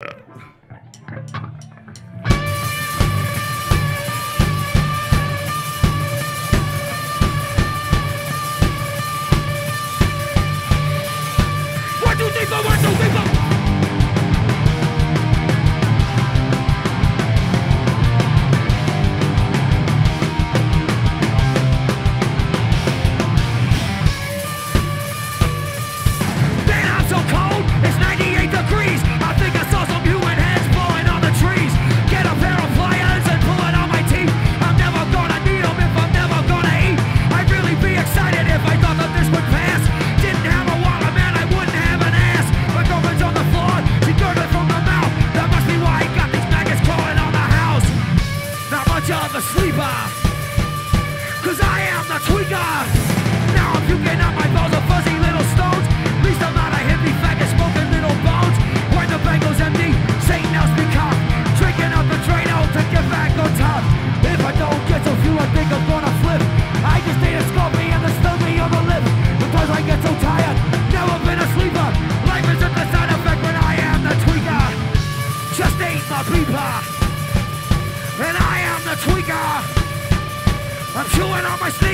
One, Of a sleeper. Cause I am the tweaker. Now I'm puking out my balls of fuzzy little stones. At least I'm not a hippie faggot smoking little bones. When the bank goes empty, Satan else be caught. Drinking up the train out to get back on top. If I don't get so few, I think I'm gonna flip. I just need a scorpion and stung me on the lip. Because I get so tired, never been a sleeper. Life isn't the side effect when I am the tweaker. Just ain't my beeper. And I am the tweaker. I'm chewing on my sneaker.